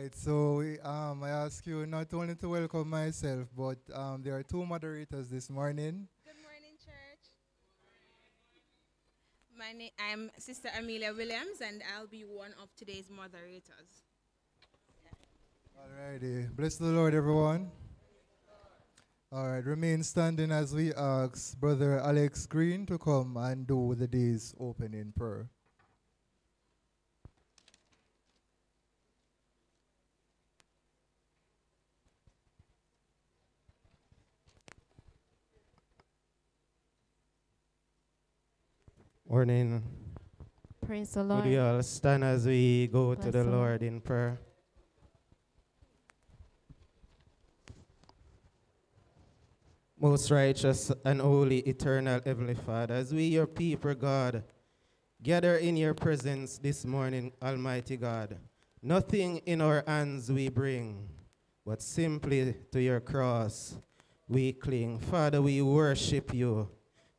Right, so um, I ask you not only to welcome myself, but um, there are two moderators this morning. Good morning, church. My name, I'm Sister Amelia Williams, and I'll be one of today's moderators. Alrighty, bless the Lord, everyone. All right, remain standing as we ask Brother Alex Green to come and do the day's opening prayer. Morning. Praise the Would Lord. you all stand as we go to Bless the the Lord. Lord in prayer? Most righteous and holy, eternal Heavenly Father, as we, your people, God, gather in your presence this morning, Almighty God, nothing in our hands we bring, but simply to your cross we cling. Father, we worship you.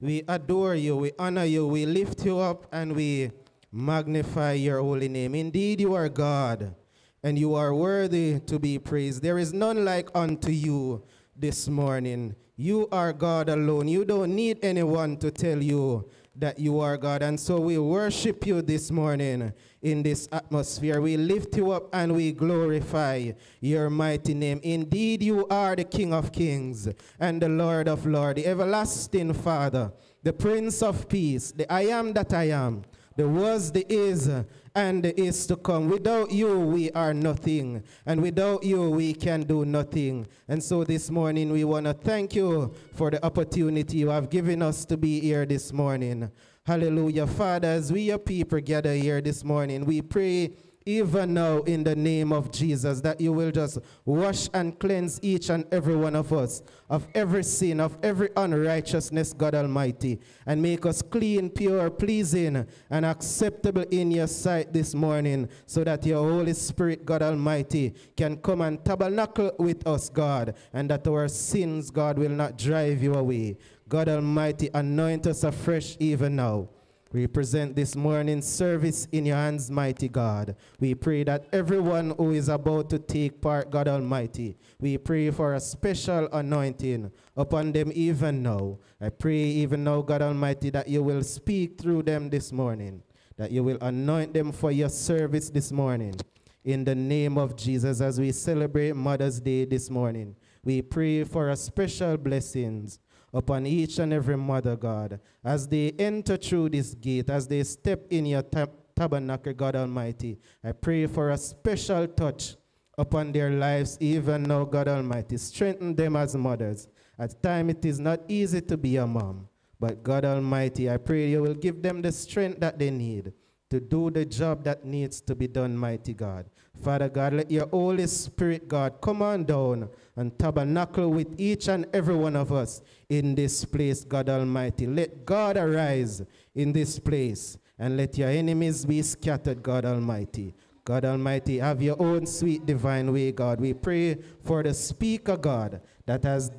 We adore you, we honor you, we lift you up, and we magnify your holy name. Indeed, you are God, and you are worthy to be praised. There is none like unto you this morning. You are God alone. You don't need anyone to tell you that you are God. And so we worship you this morning in this atmosphere. We lift you up and we glorify your mighty name. Indeed, you are the King of kings and the Lord of lords, the everlasting Father, the Prince of peace, the I am that I am, the was, the is, and the is to come. Without you, we are nothing. And without you, we can do nothing. And so this morning, we want to thank you for the opportunity you have given us to be here this morning. Hallelujah. Father, as we, your people, gather here this morning, we pray even now in the name of Jesus, that you will just wash and cleanse each and every one of us of every sin, of every unrighteousness, God Almighty, and make us clean, pure, pleasing, and acceptable in your sight this morning, so that your Holy Spirit, God Almighty, can come and tabernacle with us, God, and that our sins, God, will not drive you away. God Almighty, anoint us afresh even now. We present this morning's service in your hands, mighty God. We pray that everyone who is about to take part, God Almighty, we pray for a special anointing upon them even now. I pray even now, God Almighty, that you will speak through them this morning, that you will anoint them for your service this morning. In the name of Jesus, as we celebrate Mother's Day this morning, we pray for a special blessings upon each and every mother, God, as they enter through this gate, as they step in your tab- tabernacle, God Almighty. I pray for a special touch upon their lives, even now, God Almighty. Strengthen them as mothers. At times, it is not easy to be a mom, but God Almighty, I pray you will give them the strength that they need to do the job that needs to be done, mighty God. Father God, let your Holy Spirit, God, come on down and tabernacle with each and every one of us in this place, God Almighty. Let God arise in this place and let your enemies be scattered, God Almighty. God Almighty, have your own sweet divine way, God. We pray for the speaker, God, that as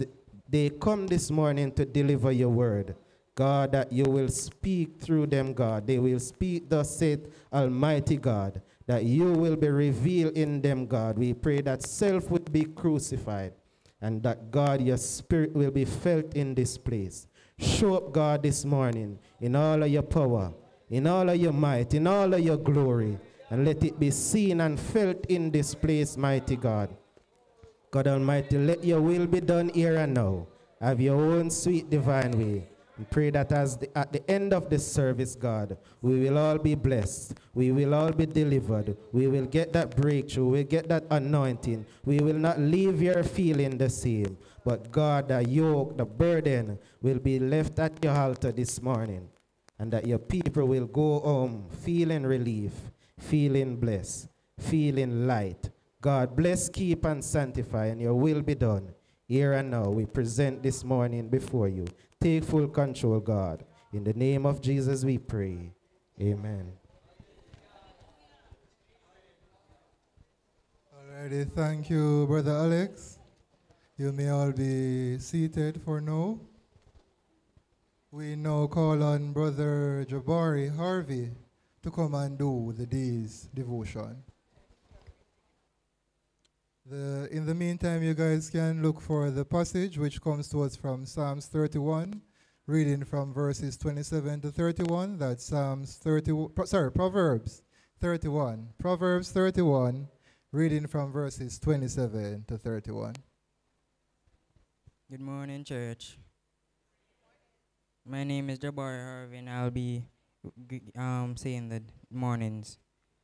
they come this morning to deliver your word. God, that you will speak through them, God. They will speak, thus saith Almighty God, that you will be revealed in them, God. We pray that self would be crucified and that, God, your spirit will be felt in this place. Show up, God, this morning in all of your power, in all of your might, in all of your glory, and let it be seen and felt in this place, mighty God. God Almighty, let your will be done here and now. Have your own sweet divine way. Pray that as the, at the end of this service, God, we will all be blessed. We will all be delivered. We will get that breakthrough. We'll get that anointing. We will not leave here feeling the same. But God, the yoke, the burden will be left at your altar this morning. And that your people will go home feeling relief, feeling blessed, feeling light. God, bless, keep, and sanctify, and your will be done. Here and now, we present this morning before you. Take full control, God. In the name of Jesus, we pray. Amen. Alrighty, thank you, Brother Alex. You may all be seated for now. We now call on Brother Jabari Harvey to come and do the day's devotion. The, in the meantime, you guys can look for the passage which comes to us from Psalms 31, reading from verses 27 to 31. That's Psalms 30, pro- sorry, Proverbs 31. Proverbs 31, reading from verses 27 to 31. Good morning, church. My name is Jabari Harvey, and I'll be um, saying the morning's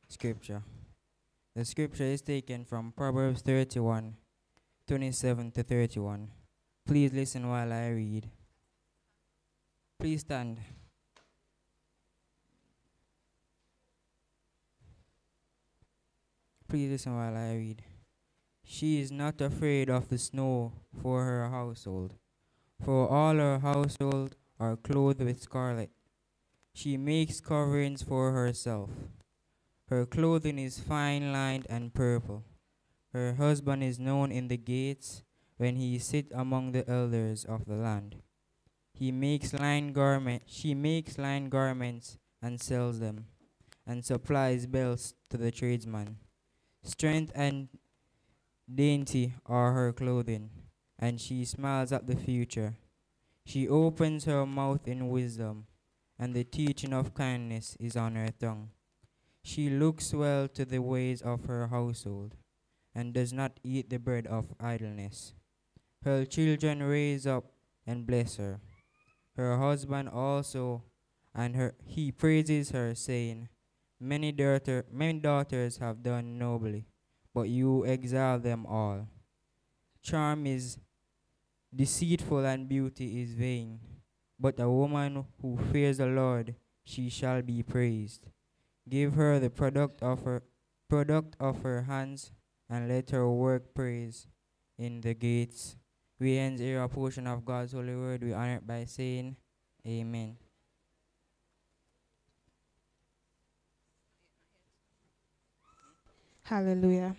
scripture. The scripture is taken from Proverbs 31, 27 to 31. Please listen while I read. Please stand. Please listen while I read. She is not afraid of the snow for her household, for all her household are clothed with scarlet. She makes coverings for herself. Her clothing is fine lined and purple. Her husband is known in the gates when he sits among the elders of the land. He makes line garment she makes line garments and sells them, and supplies belts to the tradesman. Strength and dainty are her clothing, and she smiles at the future. She opens her mouth in wisdom, and the teaching of kindness is on her tongue. She looks well to the ways of her household, and does not eat the bread of idleness. Her children raise up and bless her. Her husband also, and her he praises her, saying, Many daughter many daughters have done nobly but you exile them all. Charm is deceitful and beauty is vain, but a woman who fears the Lord, she shall be praised. Give her the product of her product of her hands, and let her work praise in the gates. We end here a portion of God's holy word. We honor it by saying, Amen. Hallelujah.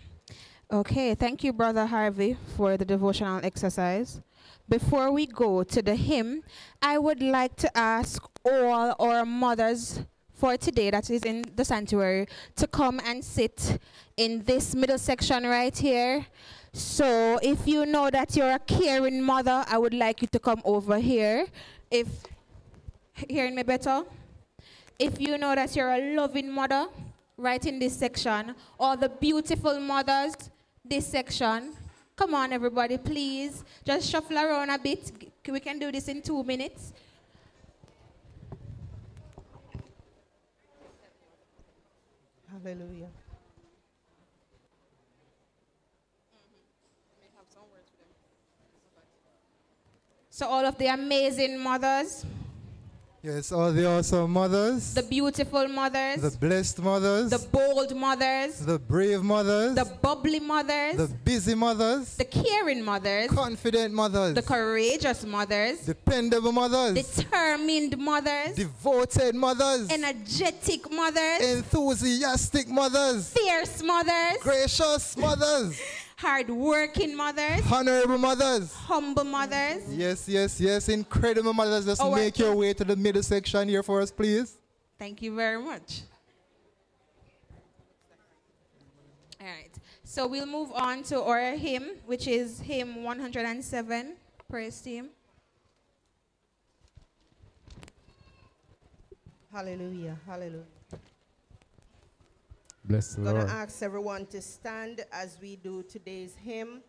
Okay, thank you, Brother Harvey, for the devotional exercise. Before we go to the hymn, I would like to ask all our mothers for today that is in the sanctuary to come and sit in this middle section right here. So if you know that you're a caring mother, I would like you to come over here. If hearing me better? If you know that you're a loving mother, right in this section, or the beautiful mothers, this section. Come on, everybody, please. Just shuffle around a bit. We can do this in two minutes. Hallelujah. So, all of the amazing mothers, Yes, all the awesome mothers, the beautiful mothers, the blessed mothers, the bold mothers, the brave mothers, the bubbly mothers, the busy mothers, the caring mothers, confident mothers, the courageous mothers, dependable mothers, determined mothers, devoted mothers, energetic mothers, enthusiastic mothers, fierce mothers, gracious mothers, hard-working mothers, honorable mothers. humble mothers. Yes, yes, yes, incredible mothers. Just Our- make your way to the middle section here for us, please. Thank you very much. All right. So we'll move on to our hymn, which is hymn 107. Praise team. Hallelujah. Hallelujah. Bless the I'm going to ask everyone to stand as we do today's hymn.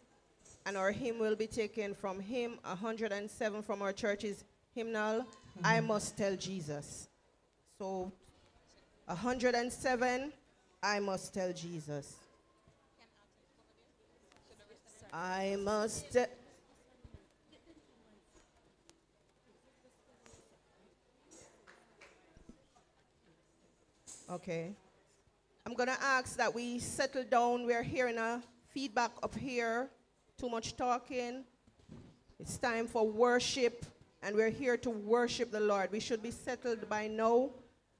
And our hymn will be taken from hymn 107 from our church's hymnal, I Must Tell Jesus. So, 107, I Must Tell Jesus. I must. Okay. I'm going to ask that we settle down. We're hearing a feedback up here. Too much talking. It's time for worship, and we're here to worship the Lord. We should be settled by now.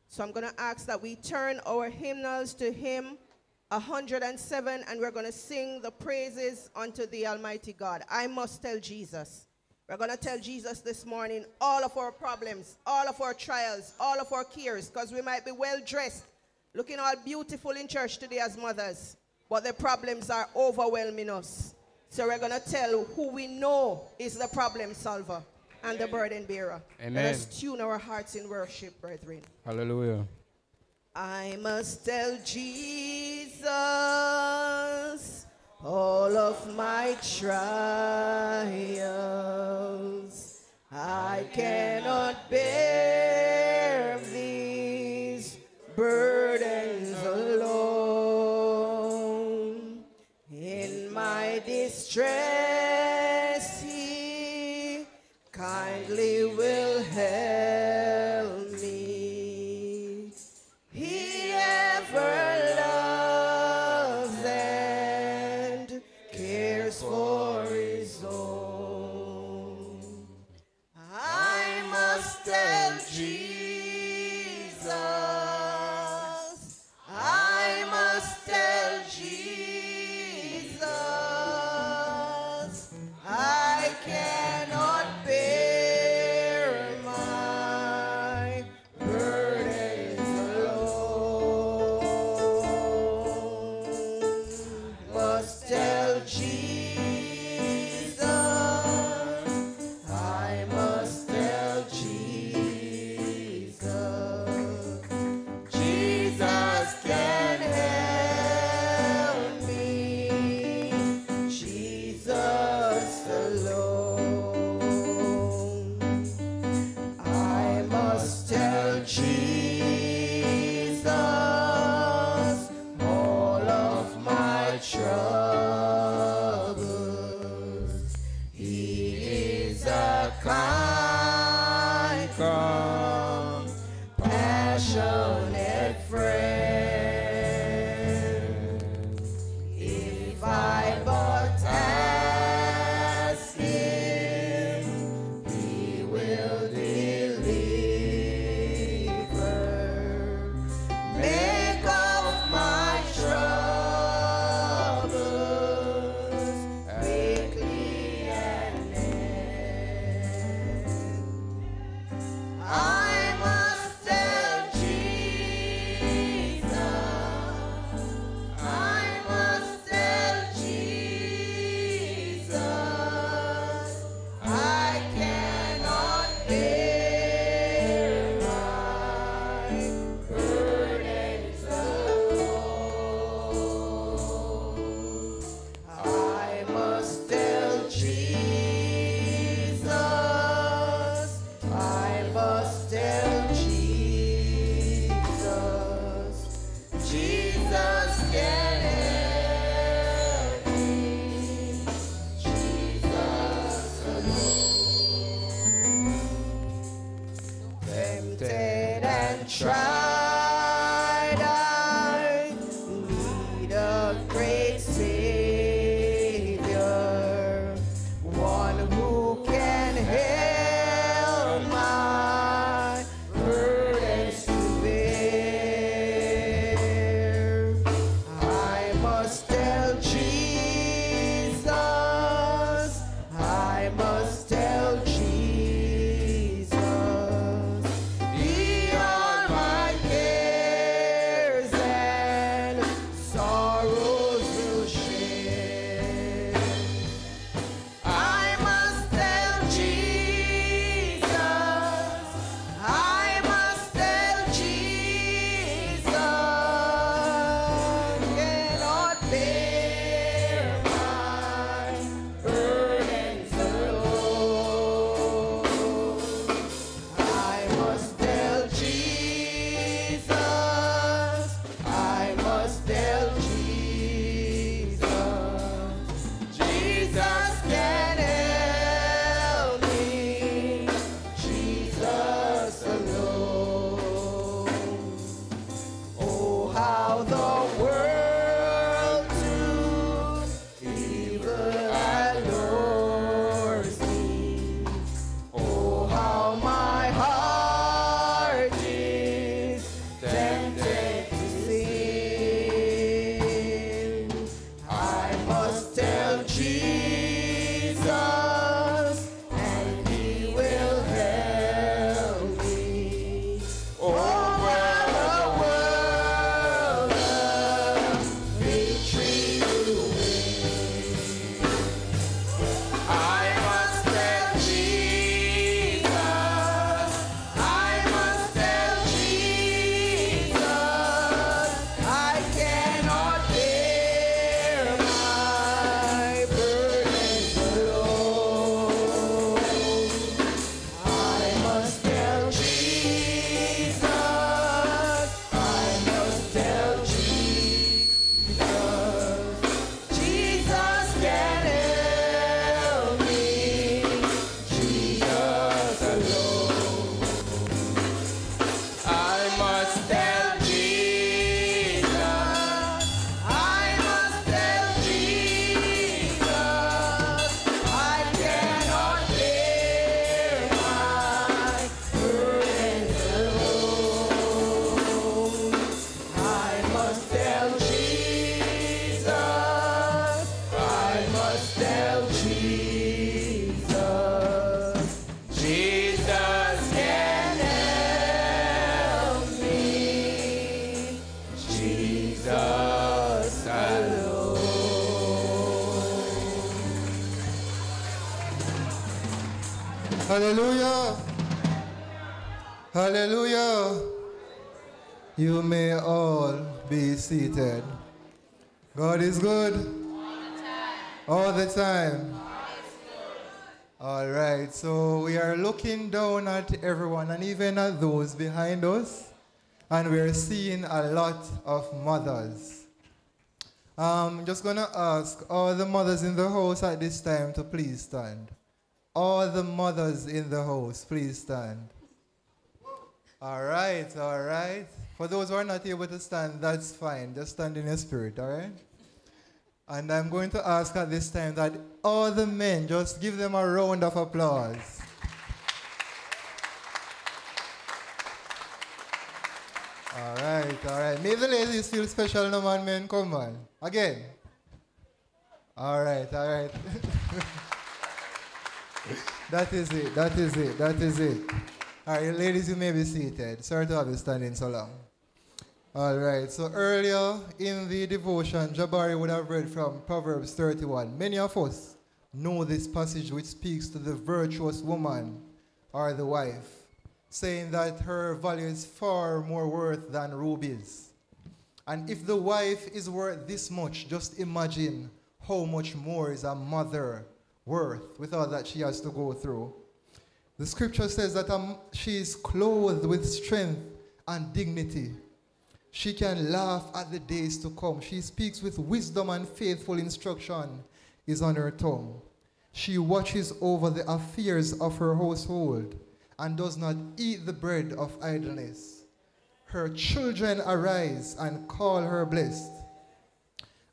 So I'm going to ask that we turn our hymnals to Hymn 107, and we're going to sing the praises unto the Almighty God. I must tell Jesus. We're going to tell Jesus this morning all of our problems, all of our trials, all of our cares, because we might be well dressed, looking all beautiful in church today as mothers. but the problems are overwhelming us. So we're going to tell who we know is the problem solver and the burden bearer. Amen. Let us tune our hearts in worship, brethren. Hallelujah. I must tell Jesus all of my trials. I cannot bear Hallelujah. You may all be seated. God is good. All the time. All right, so we are looking down at everyone and even at those behind us, and we're seeing a lot of mothers. I'm just gonna ask all the mothers in the house at this time to please stand. All the mothers in the house, please stand. All right, all right. For those who are not able to stand, that's fine. Just stand in your spirit, all right? And I'm going to ask at this time that all the men just give them a round of applause. All right, all right. Make the ladies feel special, no man, men. Come on. Again. All right, all right. that is it, that is it, that is it. All right, ladies, you may be seated. Sorry to have you standing so long. All right, so earlier in the devotion, Jabari would have read from Proverbs 31. Many of us know this passage which speaks to the virtuous woman or the wife, saying that her value is far more worth than rubies. And if the wife is worth this much, just imagine how much more is a mother worth with all that she has to go through. The scripture says that um, she is clothed with strength and dignity. She can laugh at the days to come. She speaks with wisdom and faithful instruction is on her tongue. She watches over the affairs of her household and does not eat the bread of idleness. Her children arise and call her blessed.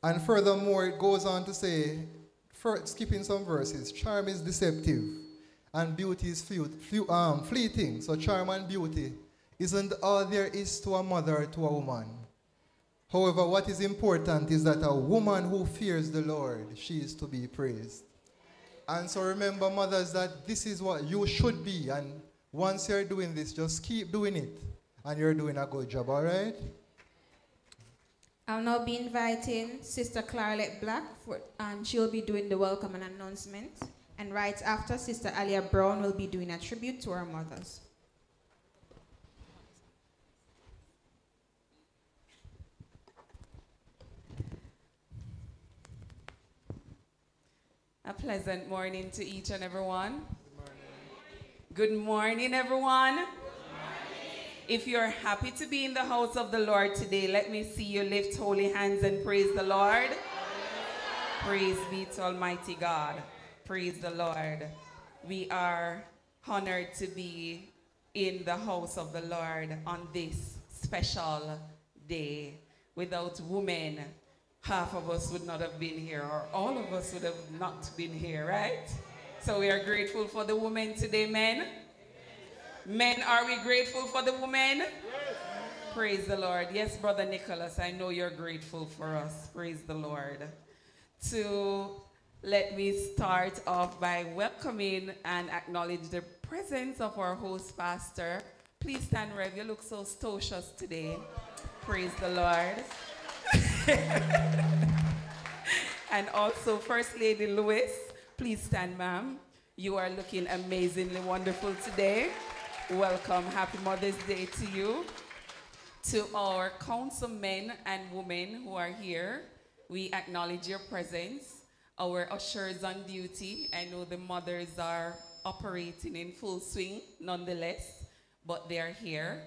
And furthermore, it goes on to say, for, skipping some verses, charm is deceptive and beauty is fleet, um, fleeting. So, charm and beauty isn't all there is to a mother to a woman. However, what is important is that a woman who fears the Lord, she is to be praised. And so remember, mothers, that this is what you should be. And once you're doing this, just keep doing it. And you're doing a good job, all right? I'll now be inviting Sister Clarlette Black, for, and she'll be doing the welcome and announcement. And right after, Sister Alia Brown will be doing a tribute to our mothers. A pleasant morning to each and everyone. Good morning, Good morning everyone. Good morning. If you're happy to be in the house of the Lord today, let me see you lift holy hands and praise the Lord. Praise be to Almighty God. Praise the Lord. We are honored to be in the house of the Lord on this special day. Without women, half of us would not have been here, or all of us would have not been here, right? So we are grateful for the women today, men. Men, are we grateful for the women? Praise the Lord. Yes, Brother Nicholas, I know you're grateful for us. Praise the Lord. To let me start off by welcoming and acknowledge the presence of our host pastor. Please stand, Rev. You look so stocious today. Praise the Lord. and also First Lady Lewis, please stand, ma'am. You are looking amazingly wonderful today. Welcome. Happy Mother's Day to you. To our councilmen and women who are here, we acknowledge your presence. Our ushers on duty, I know the mothers are operating in full swing nonetheless, but they are here.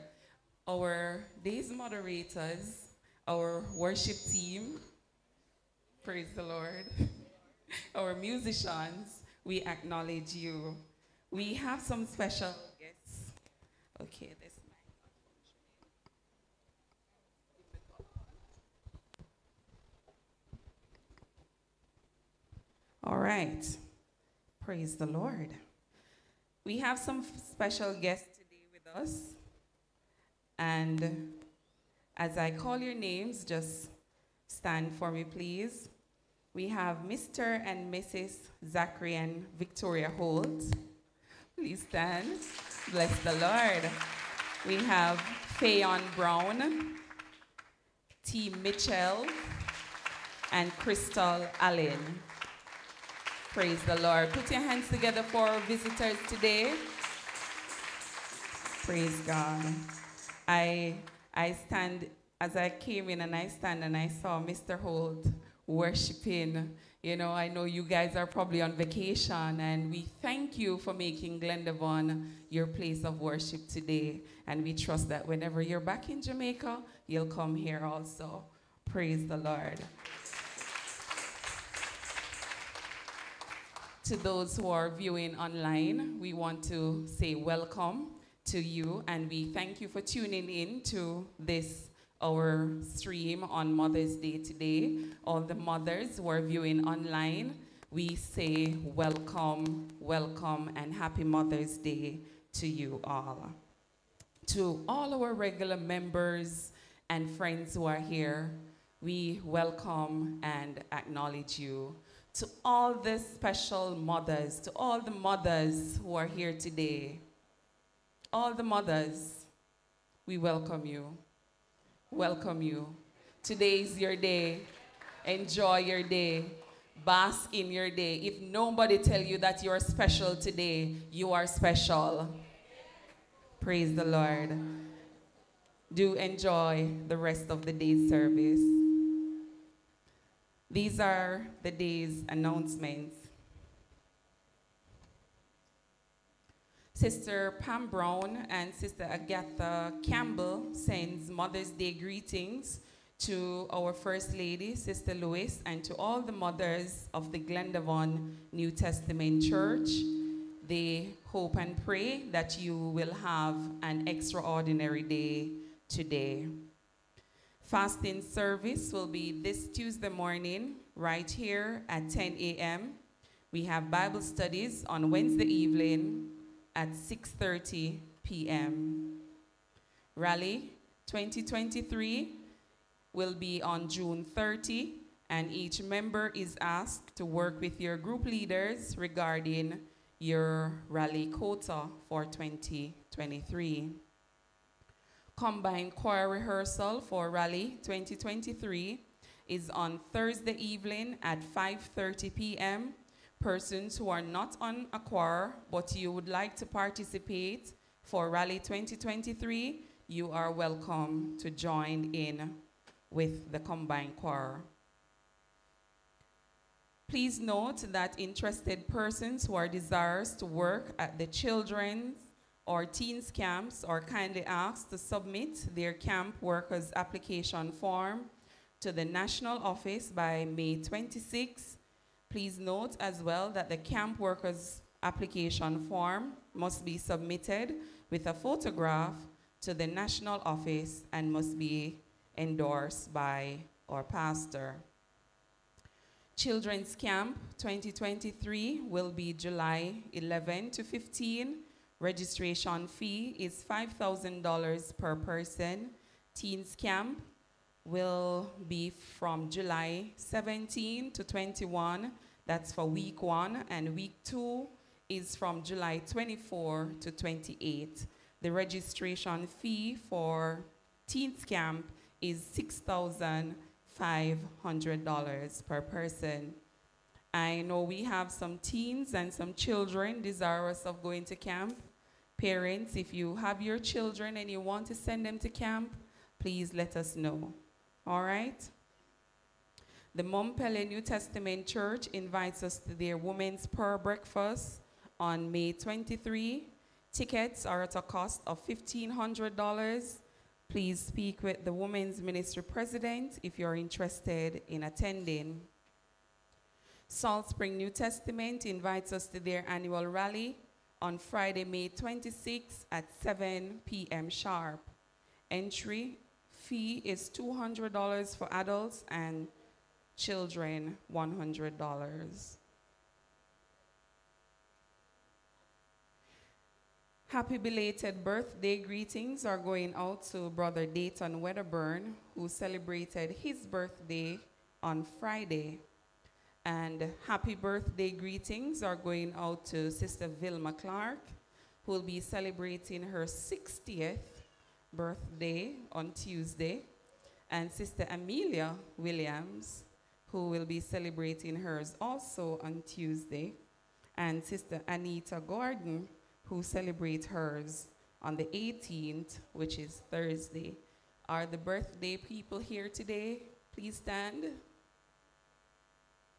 Our day's moderators, our worship team, praise the Lord, our musicians, we acknowledge you. We have some special guests. Okay, this All right. Praise the Lord. We have some special guests today with us. And as I call your names, just stand for me, please. We have Mr. and Mrs. Zachary and Victoria Holt. Please stand. Bless the Lord. We have Fayon Brown, T. Mitchell, and Crystal Allen. Praise the Lord. Put your hands together for our visitors today. Praise God. I I stand as I came in and I stand and I saw Mr. Holt worshiping. You know, I know you guys are probably on vacation, and we thank you for making Glendevon your place of worship today. And we trust that whenever you're back in Jamaica, you'll come here also. Praise the Lord. To those who are viewing online, we want to say welcome to you, and we thank you for tuning in to this our stream on Mother's Day today. All the mothers who are viewing online, we say welcome, welcome, and happy Mother's Day to you all. To all our regular members and friends who are here, we welcome and acknowledge you. To all the special mothers, to all the mothers who are here today, all the mothers, we welcome you welcome you. Today is your day. Enjoy your day. Bask in your day. If nobody tell you that you're special today, you are special. Praise the Lord. Do enjoy the rest of the day's service. These are the day's announcements. Sister Pam Brown and Sister Agatha Campbell sends Mother's Day greetings to our First Lady, Sister Lois, and to all the mothers of the Glendevon New Testament Church. They hope and pray that you will have an extraordinary day today. Fasting service will be this Tuesday morning, right here at 10 a.m. We have Bible studies on Wednesday evening at 6.30 p.m. Rally 2023 will be on June 30, and each member is asked to work with your group leaders regarding your rally quota for 2023. Combined choir rehearsal for Rally 2023 is on Thursday evening at 5.30 p.m persons who are not on a choir, but you would like to participate for Rally 2023, you are welcome to join in with the combined choir. Please note that interested persons who are desirous to work at the children's or teens camps are kindly asked to submit their camp workers application form to the national office by May 26, Please note as well that the camp workers application form must be submitted with a photograph to the national office and must be endorsed by our pastor. Children's Camp 2023 will be July 11 to 15. Registration fee is $5,000 per person. Teens Camp will be from July 17 to 21. That's for week one. And week two is from July 24 to 28. The registration fee for Teens Camp is $6,500 per person. I know we have some teens and some children desirous of going to camp. Parents, if you have your children and you want to send them to camp, please let us know. All right? The Montpelier New Testament Church invites us to their Women's Prayer Breakfast on May 23. Tickets are at a cost of $1,500. Please speak with the Women's Ministry President if you're interested in attending. Salt Spring New Testament invites us to their annual rally on Friday, May 26 at 7 p.m. sharp. Entry fee is $200 for adults and children $100. Happy belated birthday greetings are going out to Brother Dayton Wedderburn, who celebrated his birthday on Friday. And happy birthday greetings are going out to Sister Vilma Clark, who will be celebrating her 60th birthday on Tuesday, and Sister Amelia Williams, who will be celebrating hers also on Tuesday, and Sister Anita Gordon, who celebrates hers on the 18th, which is Thursday. Are the birthday people here today? Please stand.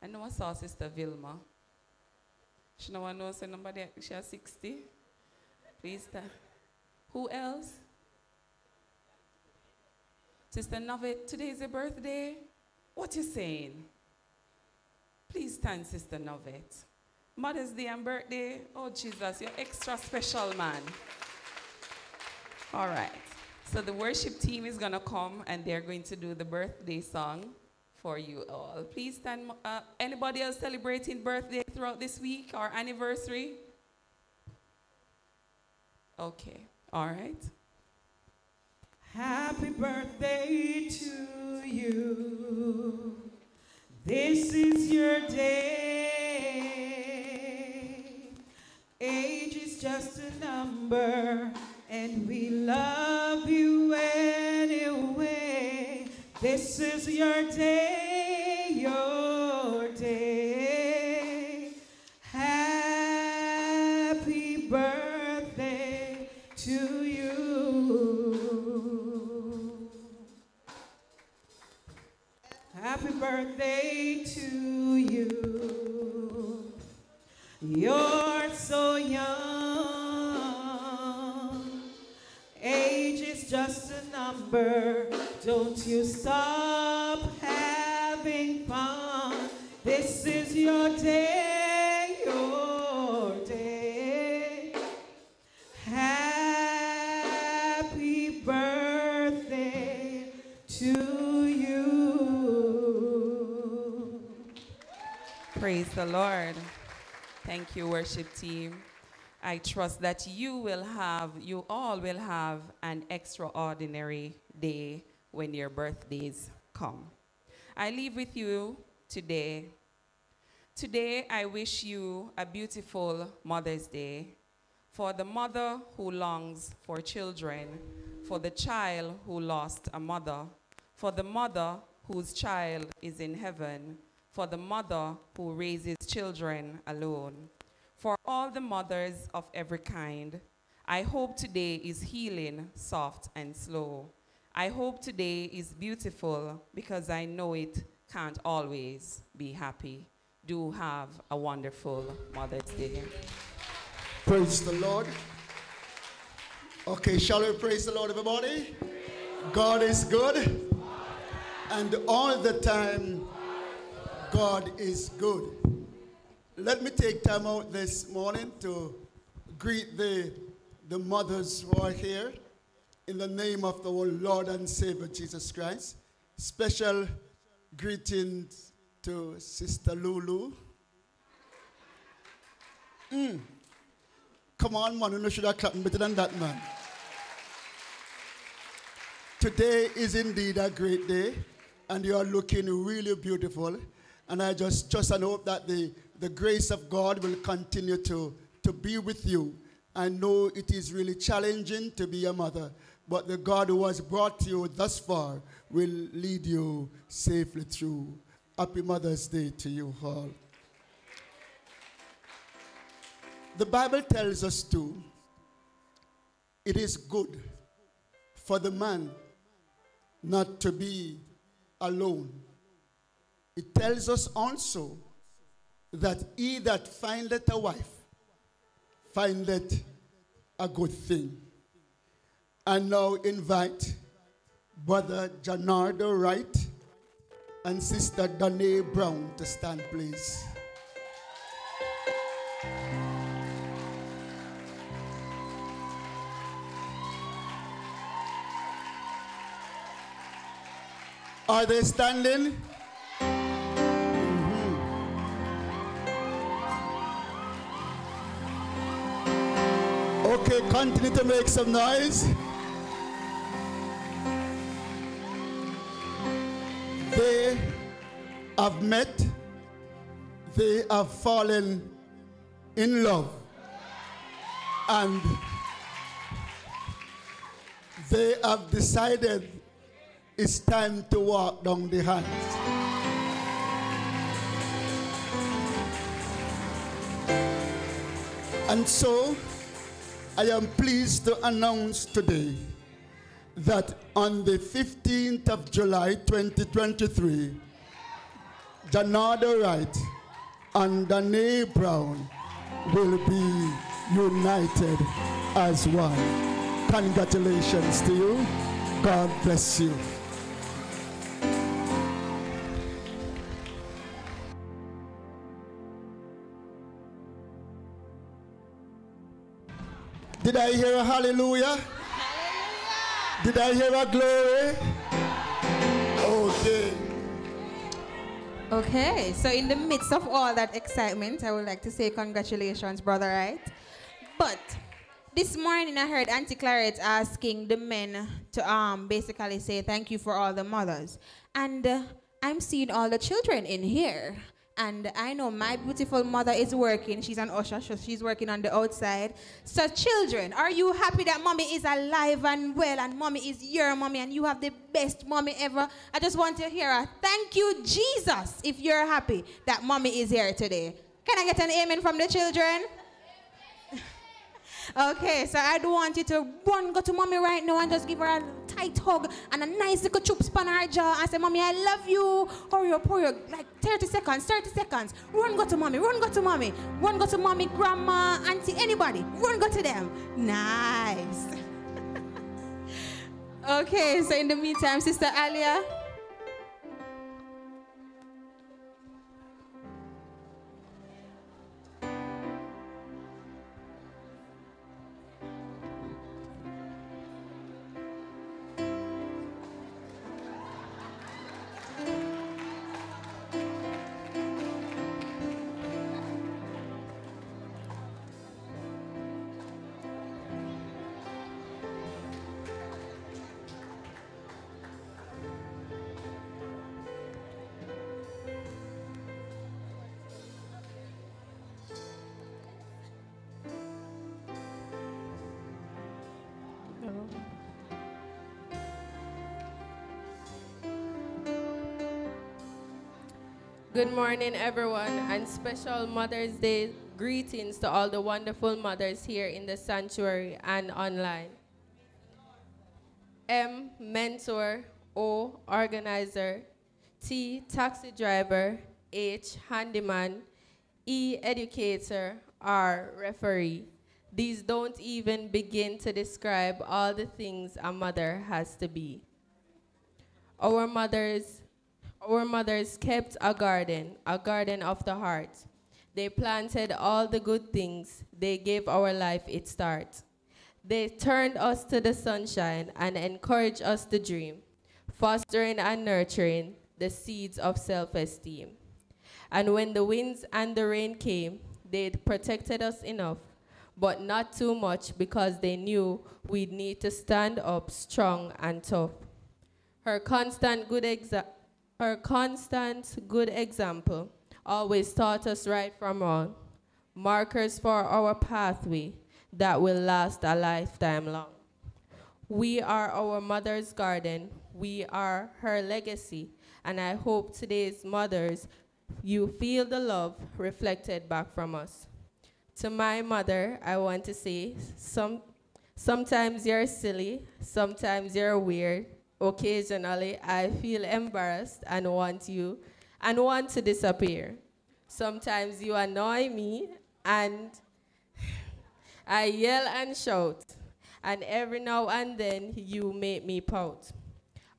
I know I saw Sister Vilma. She no one knows somebody she has 60. Please stand. Who else? Sister Novet, today is your birthday. What you saying? Please stand, Sister Novet. Mother's Day and birthday. Oh, Jesus, you're extra special, man. All right. So the worship team is going to come and they're going to do the birthday song for you all. Please stand. Uh, anybody else celebrating birthday throughout this week or anniversary? Okay. All right. Happy birthday to you. This is your day. Age is just a number, and we love you anyway. This is your day, your day. Happy birthday to you. Happy birthday to you. You're so young. Just a number. Don't you stop having fun. This is your day, your day. Happy birthday to you. Praise the Lord. Thank you, worship team. I trust that you will have, you all will have an extraordinary day when your birthdays come. I leave with you today. Today, I wish you a beautiful Mother's Day for the mother who longs for children, for the child who lost a mother, for the mother whose child is in heaven, for the mother who raises children alone, for all the mothers of every kind. I hope today is healing, soft and slow. I hope today is beautiful because I know it can't always be happy. Do have a wonderful Mother's Day. Praise the Lord. Okay, shall we praise the Lord, everybody? God is good. And all the time, God is good. Let me take time out this morning to greet the, the mothers who are here in the name of the Lord and Savior Jesus Christ. Special greetings to Sister Lulu. Mm. Come on, man. You should have clapped better than that, man. Today is indeed a great day, and you are looking really beautiful. And I just trust and hope that the, the grace of God will continue to, to be with you. I know it is really challenging to be a mother, but the God who has brought you thus far will lead you safely through. Happy Mother's Day to you all. The Bible tells us too, it is good for the man not to be alone. It tells us also that he that findeth a wife findeth a good thing. And now invite Brother Janardo Wright and Sister Danae Brown to stand, please. Are they standing? continue to make some noise? They have met, they have fallen in love, and they have decided it's time to walk down the hands. And so, I am pleased to announce today that on the 15th of July 2023, Janada Wright and Danae Brown will be united as one. Congratulations to you. God bless you. Did I hear a hallelujah? hallelujah. Did I hear a glory? Okay. Okay, so in the midst of all that excitement, I would like to say congratulations, brother, right? But this morning I heard Auntie Claret asking the men to um basically say thank you for all the mothers. And uh, I'm seeing all the children in here. And I know my beautiful mother is working. She's an usher, so she's working on the outside. So, children, are you happy that mommy is alive and well, and mommy is your mommy, and you have the best mommy ever? I just want to hear a thank you, Jesus, if you're happy that mommy is here today. Can I get an amen from the children? Okay, so I do want you to run, go to mommy right now and just give her a tight hug and a nice little chups on her jaw and say, Mommy, I love you. Hurry up, hurry up. Like 30 seconds, 30 seconds. Run, go to mommy, run, go to mommy. Run, go to mommy, grandma, auntie, anybody. Run, go to them. Nice. okay, so in the meantime, Sister Alia. Good morning, everyone, and special Mother's Day greetings to all the wonderful mothers here in the sanctuary and online. M, mentor. O, organizer. T, taxi driver. H, handyman. E, educator. R, referee. These don't even begin to describe all the things a mother has to be. Our mothers our mothers kept a garden, a garden of the heart. They planted all the good things. They gave our life its start. They turned us to the sunshine and encouraged us to dream, fostering and nurturing the seeds of self-esteem. And when the winds and the rain came, they protected us enough, but not too much because they knew we'd need to stand up strong and tough. Her constant good example her constant good example always taught us right from wrong, markers for our pathway that will last a lifetime long. We are our mother's garden. We are her legacy. And I hope today's mothers, you feel the love reflected back from us. To my mother, I want to say, some, sometimes you're silly, sometimes you're weird, Occasionally, I feel embarrassed and want you and want to disappear. Sometimes you annoy me and I yell and shout. And every now and then you make me pout.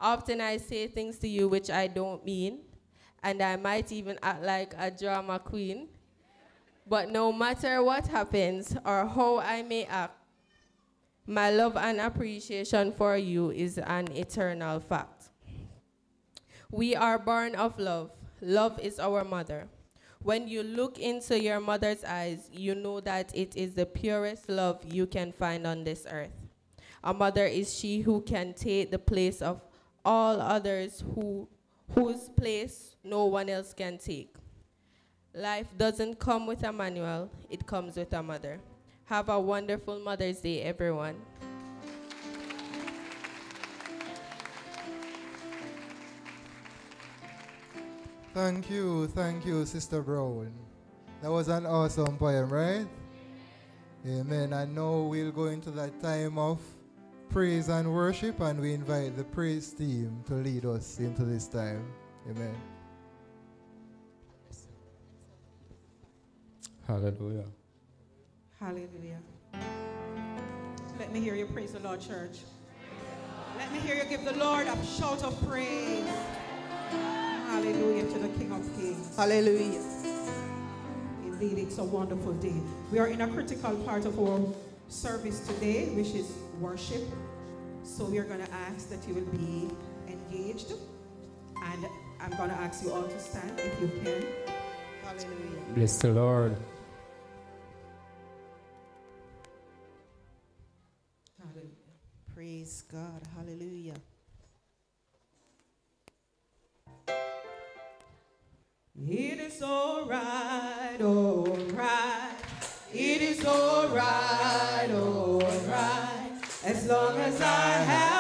Often I say things to you which I don't mean, and I might even act like a drama queen. But no matter what happens or how I may act, my love and appreciation for you is an eternal fact. We are born of love. Love is our mother. When you look into your mother's eyes, you know that it is the purest love you can find on this earth. A mother is she who can take the place of all others who, whose place no one else can take. Life doesn't come with a manual, it comes with a mother. Have a wonderful Mother's Day, everyone. Thank you, thank you, Sister Brown. That was an awesome poem, right? Amen. I know we'll go into that time of praise and worship, and we invite the praise team to lead us into this time. Amen. Hallelujah. Hallelujah. Let me hear you praise the Lord, church. Let me hear you give the Lord a shout of praise. Hallelujah to the King of Kings. Hallelujah. Indeed, it's a wonderful day. We are in a critical part of our service today, which is worship. So we are going to ask that you will be engaged. And I'm going to ask you all to stand if you can. Hallelujah. Bless the Lord. Praise God. Hallelujah. It is alright, alright. It is alright, alright. As long as I have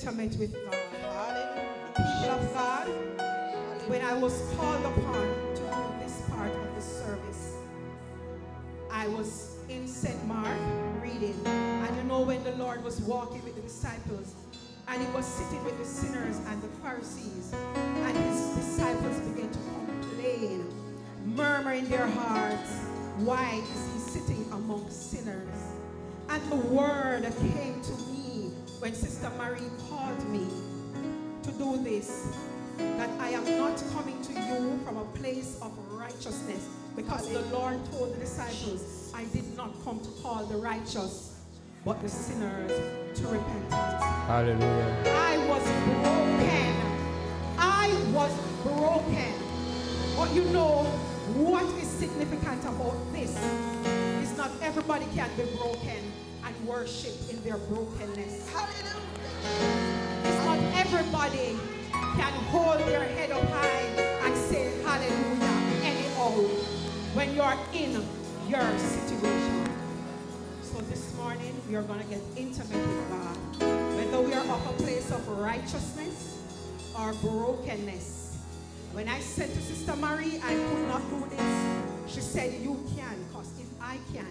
intimate with God. People of God, when I was called upon to do this part of the service, I was in St. Mark reading. And you know when the Lord was walking with the disciples, and he was sitting with the sinners and the Pharisees, and his disciples began to complain, murmur in their hearts, why is he sitting among sinners? And the word came to me when Sister Marie called me to do this that I am not coming to you from a place of righteousness because the Lord told the disciples, I did not come to call the righteous, but the sinners to repentance. Hallelujah. I was broken. I was broken. But you know what is significant about this is not everybody can be broken worship in their brokenness. It's not everybody can hold their head up high and say hallelujah anyhow when you're in your situation. So this morning we are going to get intimate with God. Whether we are of a place of righteousness or brokenness. When I said to Sister Marie, I could not do this, she said, You can, because if I can,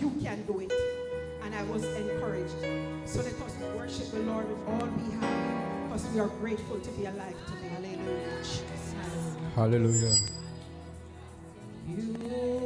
you can do it. And I was encouraged. So let us worship the Lord with all we have, because we are grateful to be alive today. Hallelujah. Hallelujah. You,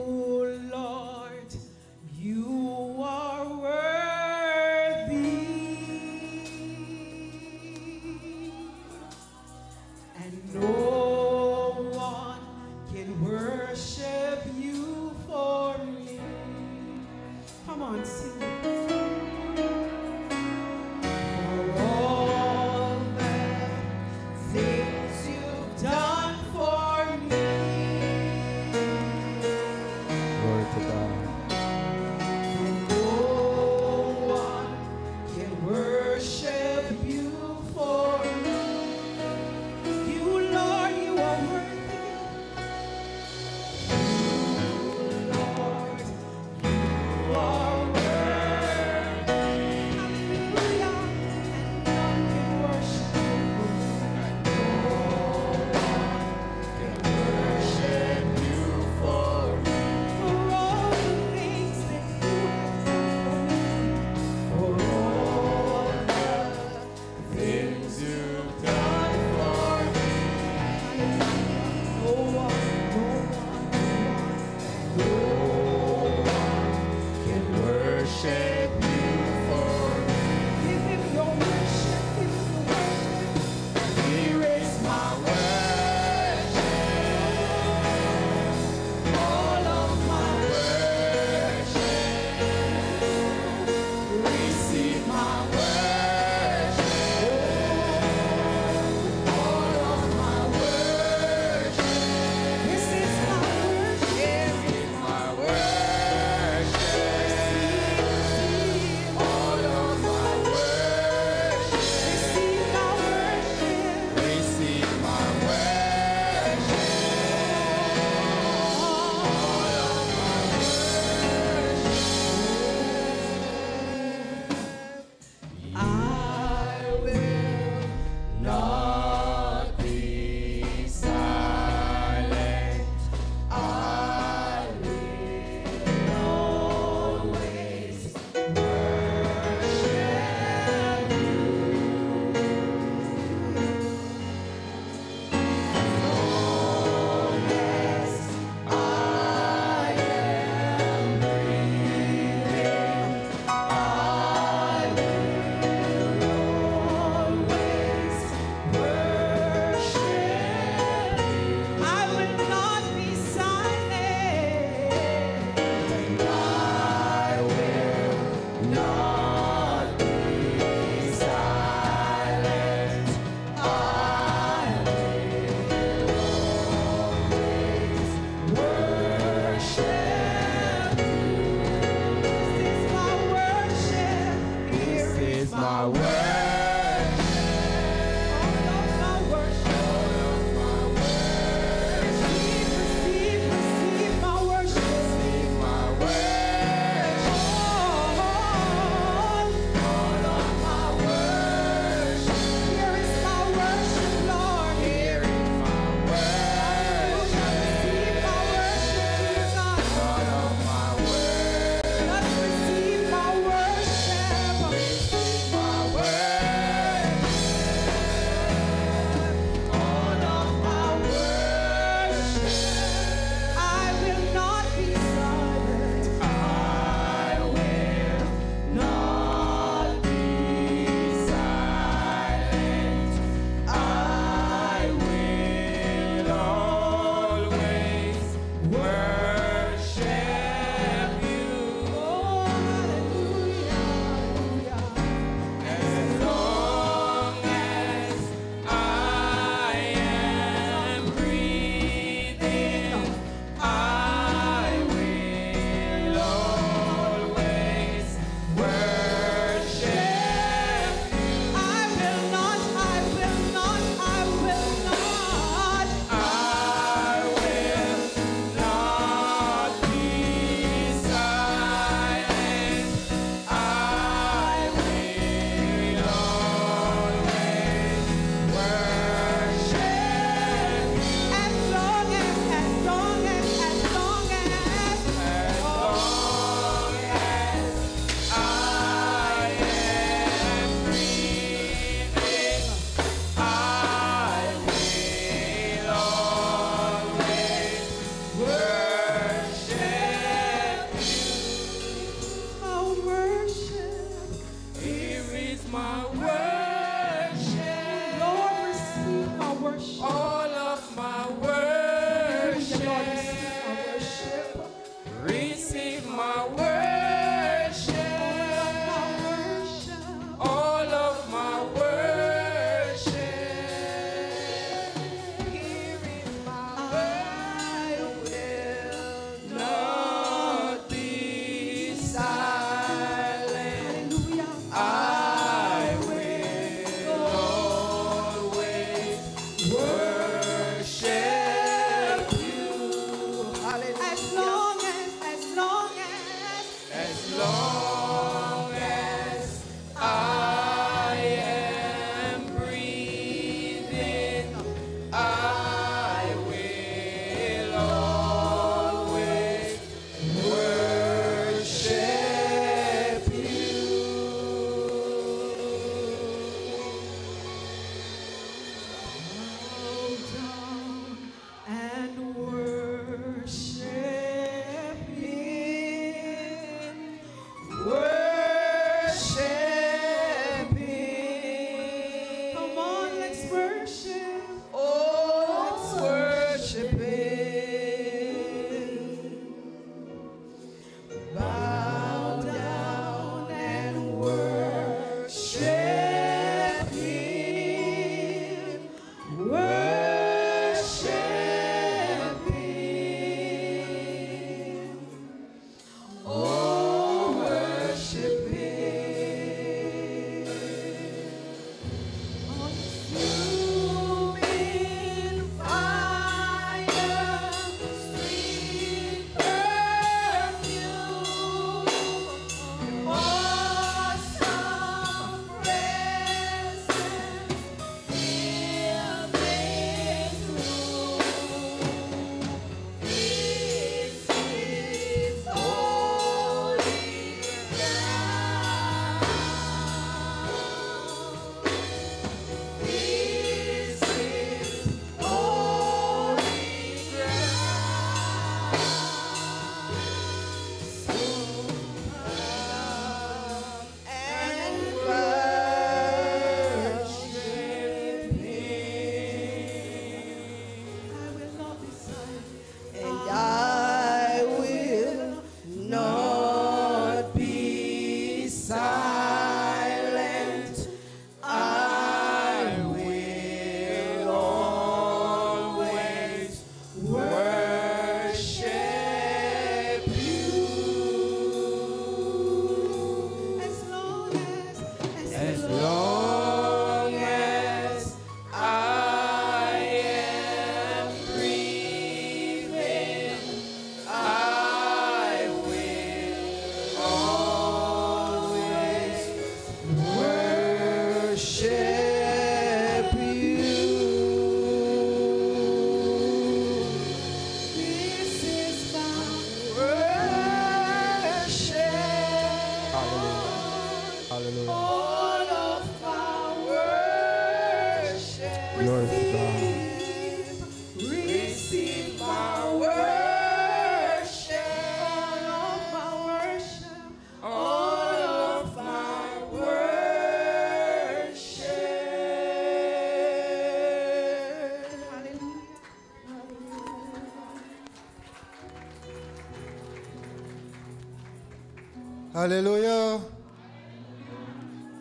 Hallelujah.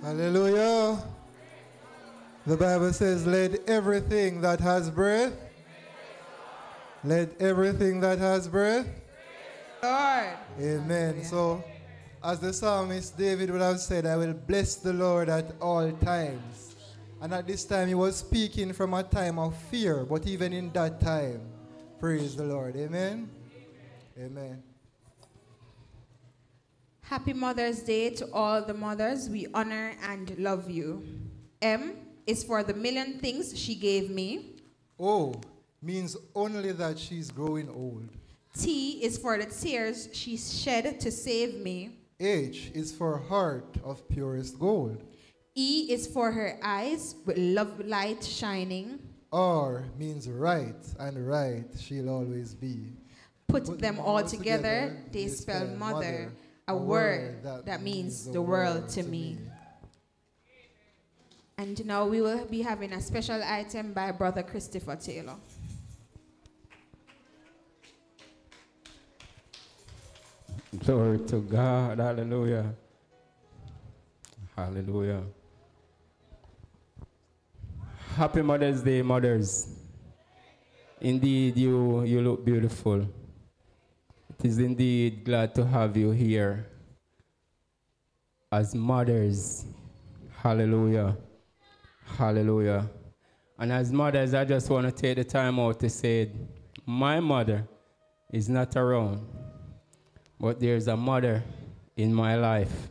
Hallelujah. The Bible says, Let everything that has breath, let everything that has breath. Lord. Amen. So, as the psalmist David would have said, I will bless the Lord at all times. And at this time, he was speaking from a time of fear, but even in that time, praise the Lord. Amen. Amen. Happy Mother's Day to all the mothers. We honor and love you. M is for the million things she gave me. O means only that she's growing old. T is for the tears she shed to save me. H is for heart of purest gold. E is for her eyes with love light shining. R means right, and right she'll always be. Put, Put them all together, they spell mother, a word that means the world to me. And now we will be having a special item by Brother Christopher Taylor. Glory to God. Hallelujah. Hallelujah. Happy Mother's Day, mothers. Indeed, you, you look beautiful. Is indeed glad to have you here as mothers. Hallelujah. Hallelujah. And as mothers, I just want to take the time out to say, my mother is not around. But there's a mother in my life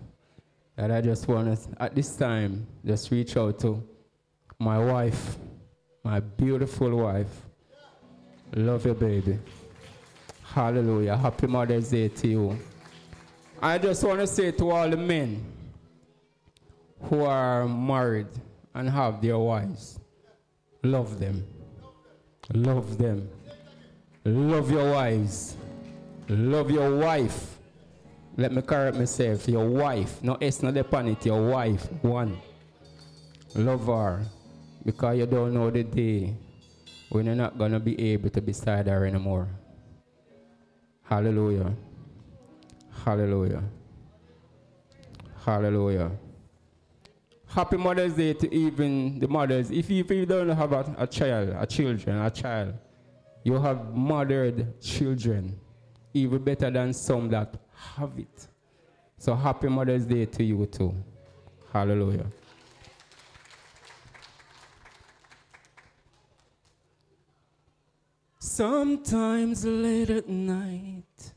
that I just want to, at this time, just reach out to. My wife, my beautiful wife. Love you, baby. Hallelujah. Happy Mother's Day to you. I just want to say to all the men who are married and have their wives, love them. Love them. Love your wives. Love your wife. Let me correct myself. Your wife. No it's not upon it. Your wife. One. Love her. Because you don't know the day when you're not going to be able to be beside her anymore. Hallelujah. Hallelujah. Hallelujah. Happy Mother's Day to even the mothers. If you, if you don't have a, a child, a children, a child, you have mothered children, even better than some that have it. So happy Mother's Day to you too. Hallelujah. Sometimes late at night,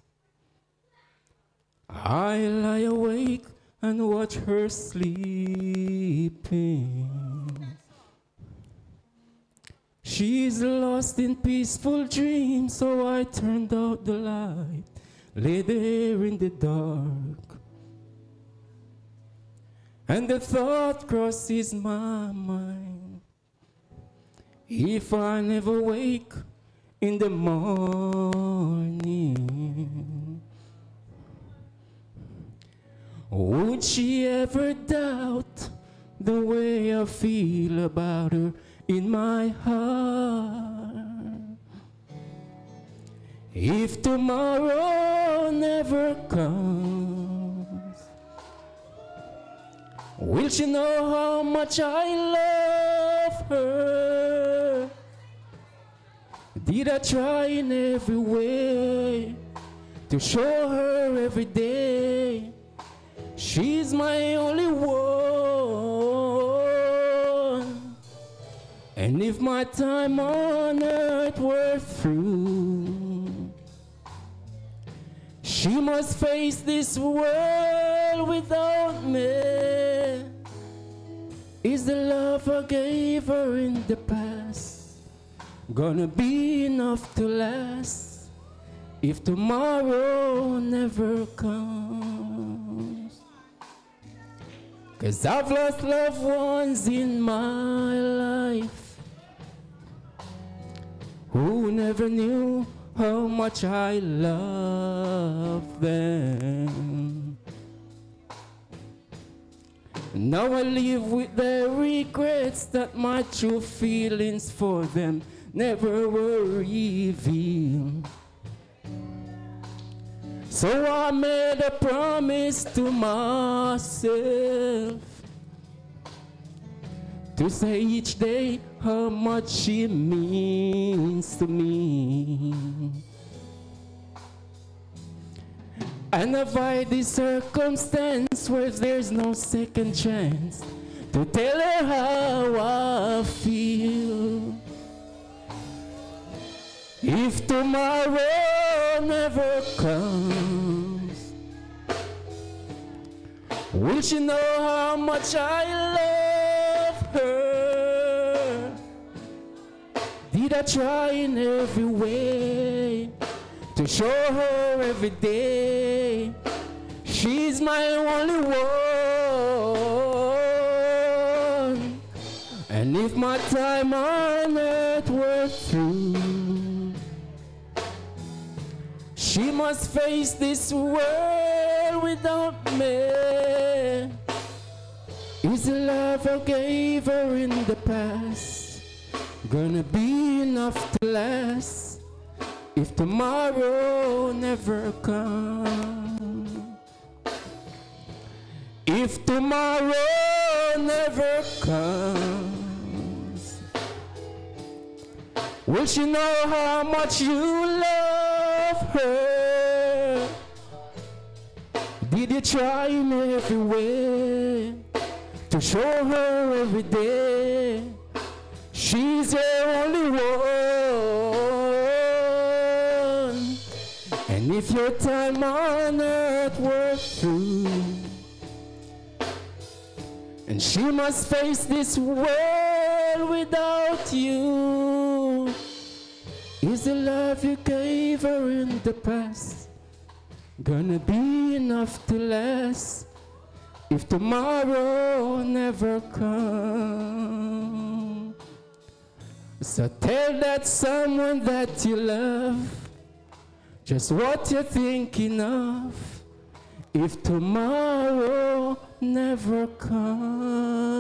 I lie awake and watch her sleeping. She's lost in peaceful dreams, so I turned out the light, lay there in the dark. And the thought crosses my mind if I never wake in the morning, would she ever doubt the way I feel about her in my heart? If tomorrow never comes, will she know how much I love her? Did I try in every way to show her every day. She's my only one. And if my time on earth were through, she must face this world without me. Is the love I gave her in the past gonna be enough to last if tomorrow never comes? Cause I've lost loved ones in my life who never knew how much I love them. Now I live with the regrets that my true feelings for them never were revealed. So I made a promise to myself to say each day how much she means to me. And avoid the circumstance where there's no second chance to tell her how I feel. If tomorrow never comes, will she know how much I love her? Did I try in every way to show her every day she's my only one? And if my time on earth were through, she must face this world without me. Is the love I gave her in the past gonna be enough to last if tomorrow never comes? If tomorrow never comes, will she know how much you love her? Did you try in every way to show her every day she's the only one? And if your time on earth were through, and she must face this world without you. Is the love you gave her in the past gonna be enough to last if tomorrow never comes? So tell that someone that you love just what you're thinking of if tomorrow never comes.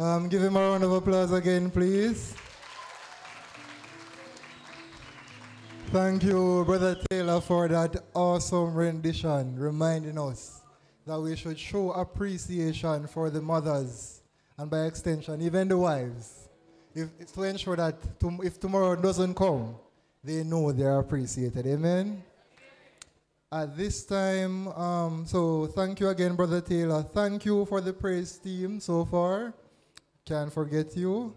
Um, give him a round of applause again, please. Thank you, Brother Taylor, for that awesome rendition, reminding us that we should show appreciation for the mothers and by extension, even the wives, if, to ensure that tom- if tomorrow doesn't come, they know they are appreciated. Amen. At this time, um, so thank you again, Brother Taylor. Thank you for the praise team so far. Can't forget you.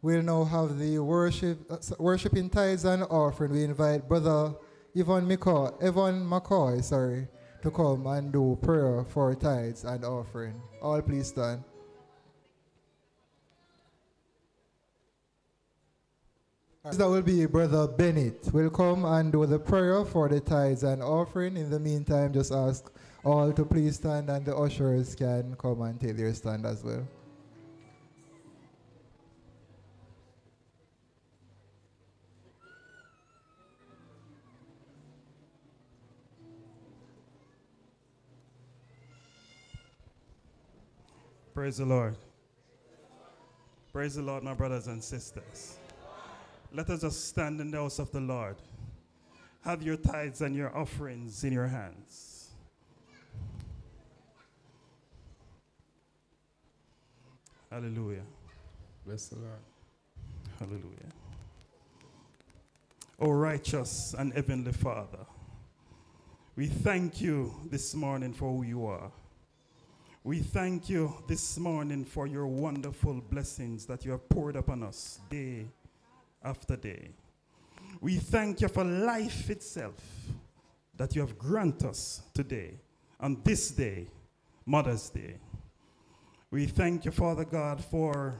We'll now have the worship, uh, s- worship in tithes and offering. We invite Brother Evan McCoy, Evan McCoy, sorry, to come and do prayer for tithes and offering. All please stand. That will be Brother Bennett. Will come and do the prayer for the tithes and offering. In the meantime, just ask all to please stand and the ushers can come and take their stand as well. Praise the Lord. Praise the Lord, my brothers and sisters. Let us just stand in the house of the Lord have your tithes and your offerings in your hands. Hallelujah. Bless the Lord. Hallelujah. O righteous and heavenly Father, we thank you this morning for who you are. We thank you this morning for your wonderful blessings that you have poured upon us day after day. We thank you for life itself that you have granted us today, on this day, Mother's Day. We thank you, Father God, for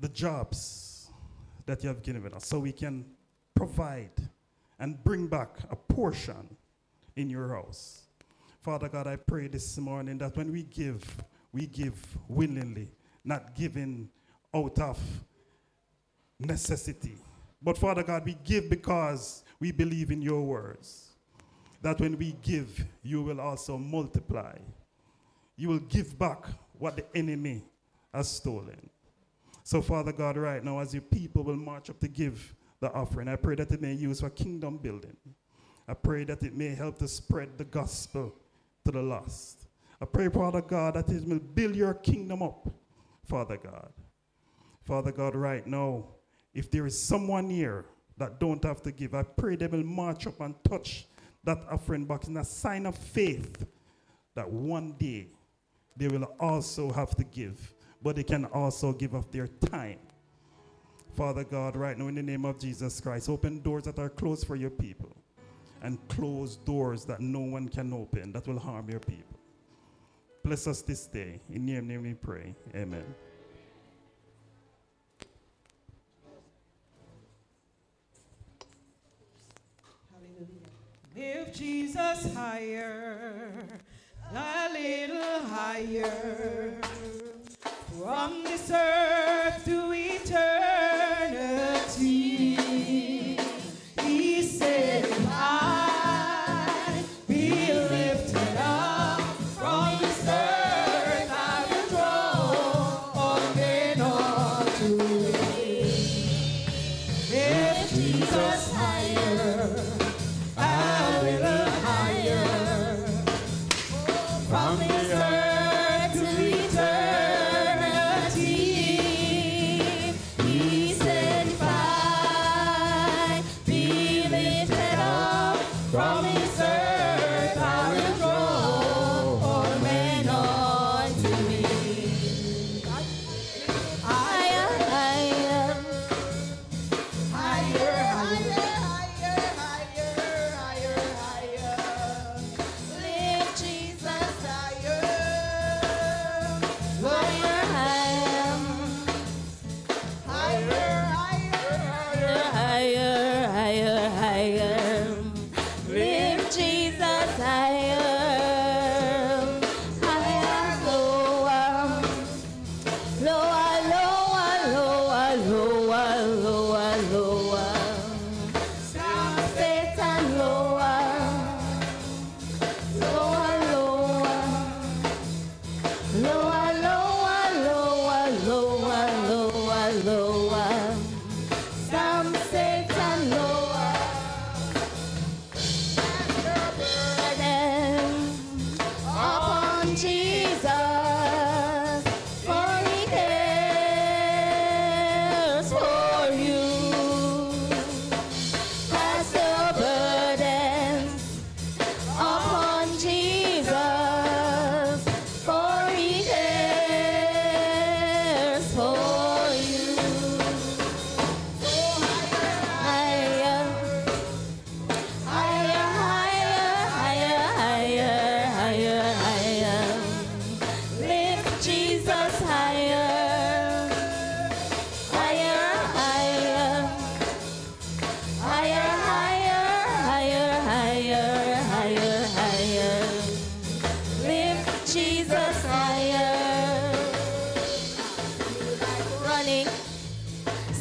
the jobs that you have given us so we can provide and bring back a portion in your house. Father God, I pray this morning that when we give, we give willingly, not giving out of necessity. But Father God, we give because we believe in your words. That when we give, you will also multiply. You will give back what the enemy has stolen. So, Father God, right now, as your people will march up to give the offering, I pray that it may use for kingdom building. I pray that it may help to spread the gospel to the lost. I pray, Father God, that it will build your kingdom up, Father God. Father God, right now, if there is someone here that don't have to give, I pray they will march up and touch that offering box in a sign of faith that one day they will also have to give, but they can also give of their time. Father God, right now in the name of Jesus Christ, open doors that are closed for your people and close doors that no one can open that will harm your people. Bless us this day. In your name we pray. Amen. Lift Jesus higher, a little higher, from this earth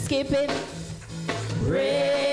skip it.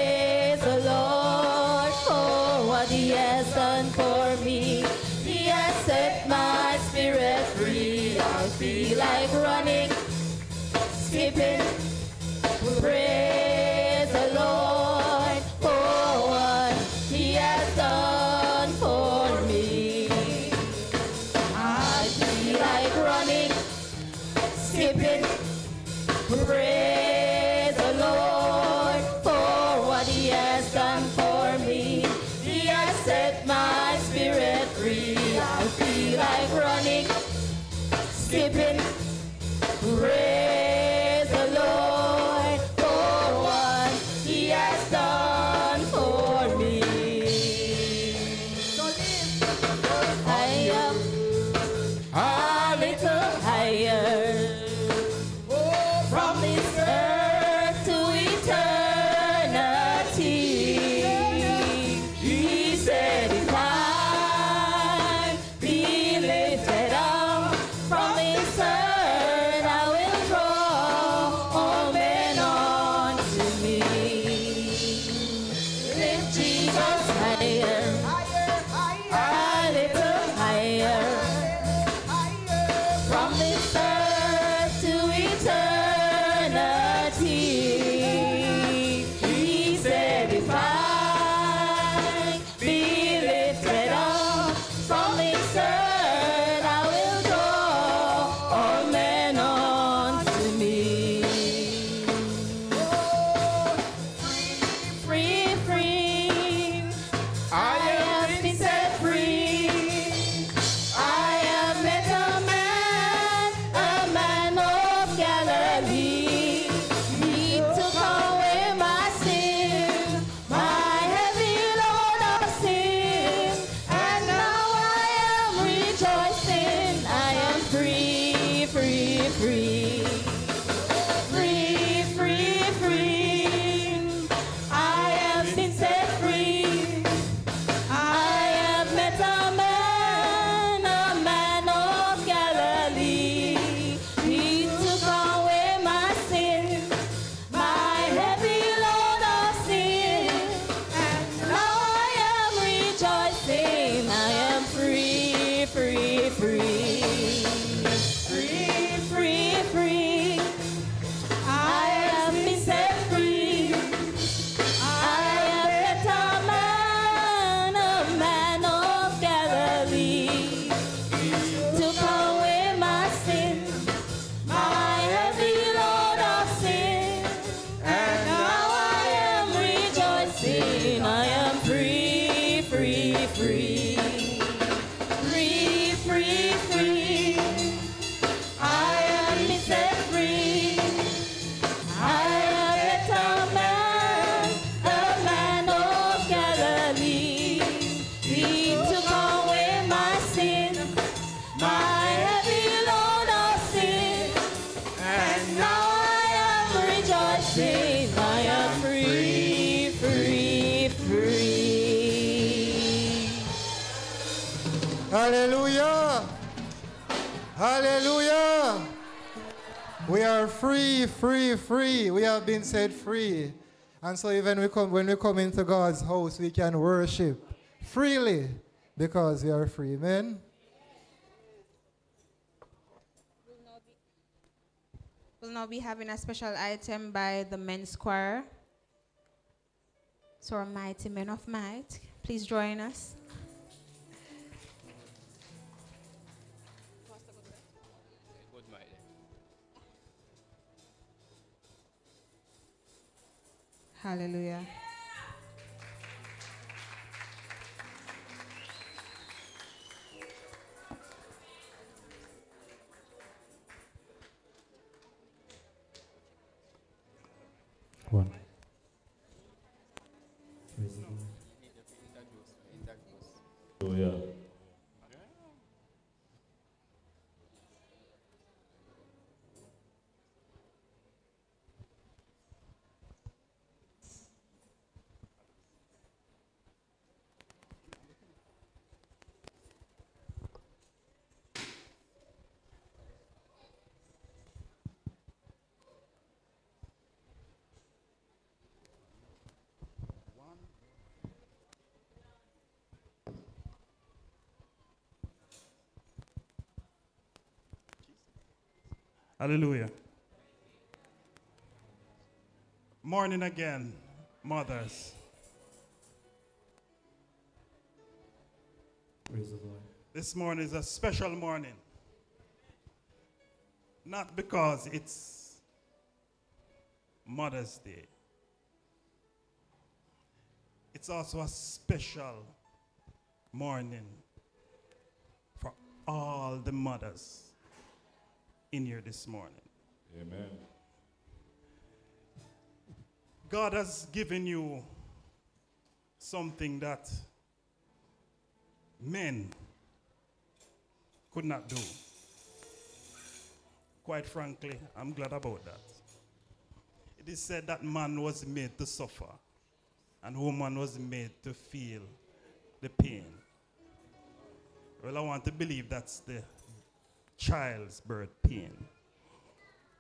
Free, free. We have been set free. And so even we come, when we come into God's house, we can worship freely because we are free. Amen. We'll now be having a special item by the men's choir. So, our mighty men of might, please join us. Hallelujah. One. Hallelujah. Hallelujah. Morning again, mothers. Praise the Lord. This morning is a special morning. Not because it's Mother's Day. It's also a special morning for all the mothers in here this morning. Amen. God has given you something that men could not do. Quite frankly, I'm glad about that. It is said that man was made to suffer and woman was made to feel the pain. Well, I want to believe that's the child's birth pain.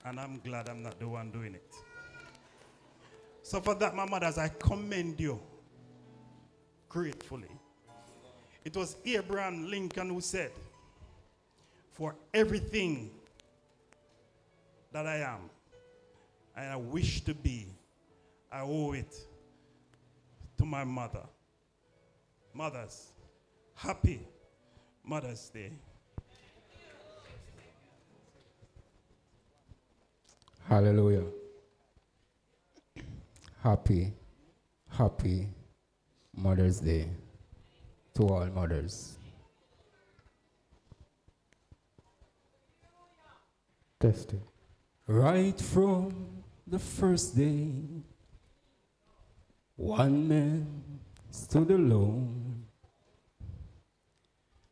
And I'm glad I'm not the one doing it. So for that, my mothers, I commend you gratefully. It was Abraham Lincoln who said, For everything that I am and I wish to be, I owe it to my mother. Mothers, happy Mother's Day. Hallelujah. Happy, happy Mother's Day to all mothers. Testing. Right from the first day, one man stood alone,